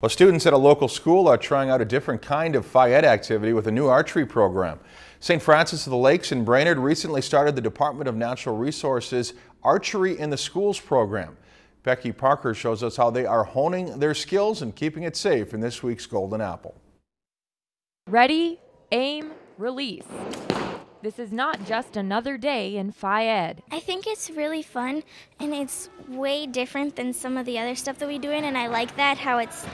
Well, students at a local school are trying out a different kind of Phys Ed activity with a new archery program. St. Francis of the Lakes in Brainerd recently started the Department of Natural Resources Archery in the Schools program. Becky Parker shows us how they are honing their skills and keeping it safe in this week's Golden Apple. Ready, aim, release. This is not just another day in Phys Ed. I think it's really fun and it's way different than some of the other stuff that we do in and I like that how it's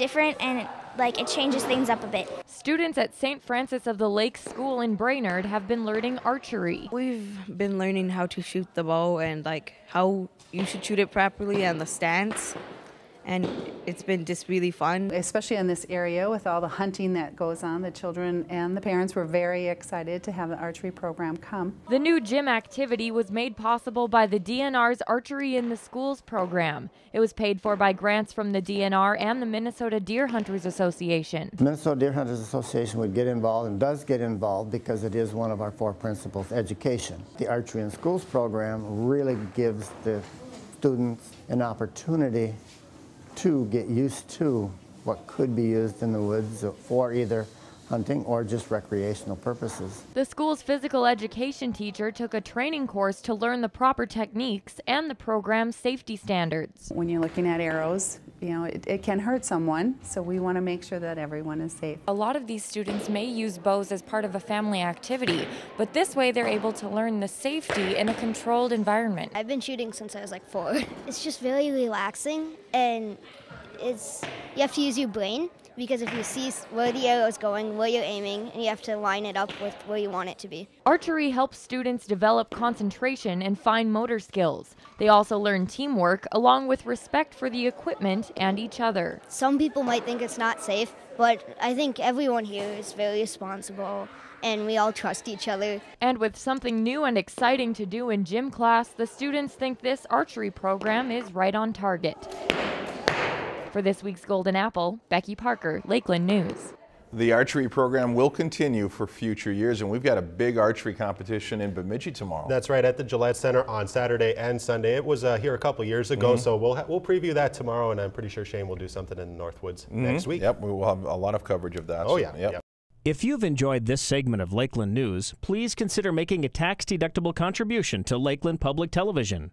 different and it, like it changes things up a bit. Students at St. Francis of the Lakes School in Brainerd have been learning archery. We've been learning how to shoot the bow and like how you should shoot it properly and the stance and it's been just really fun. Especially in this area with all the hunting that goes on, the children and the parents were very excited to have the archery program come. The new gym activity was made possible by the DNR's Archery in the Schools program. It was paid for by grants from the DNR and the Minnesota Deer Hunters Association. The Minnesota Deer Hunters Association would get involved and does get involved because it is one of our four principles, education. The Archery in Schools program really gives the students an opportunity to get used to what could be used in the woods for either hunting or just recreational purposes. The school's physical education teacher took a training course to learn the proper techniques and the program's safety standards. When you're looking at arrows, you know, it, it can hurt someone, so we want to make sure that everyone is safe. A lot of these students may use bows as part of a family activity, but this way they're able to learn the safety in a controlled environment. I've been shooting since I was like four. It's just very relaxing and it's you have to use your brain because if you see where the arrow is going, where you're aiming, and you have to line it up with where you want it to be. Archery helps students develop concentration and fine motor skills. They also learn teamwork along with respect for the equipment and each other. Some people might think it's not safe, but I think everyone here is very responsible and we all trust each other. And with something new and exciting to do in gym class, the students think this archery program is right on target. For this week's Golden Apple, Becky Parker, Lakeland News. The archery program will continue for future years, and we've got a big archery competition in Bemidji tomorrow. That's right, at the Gillette Center on Saturday and Sunday. It was uh, here a couple years ago, mm -hmm. so we'll we'll preview that tomorrow, and I'm pretty sure Shane will do something in the Northwoods mm -hmm. next week. Yep, we will have a lot of coverage of that. Oh, so, yeah. Yep. yep. If you've enjoyed this segment of Lakeland News, please consider making a tax-deductible contribution to Lakeland Public Television.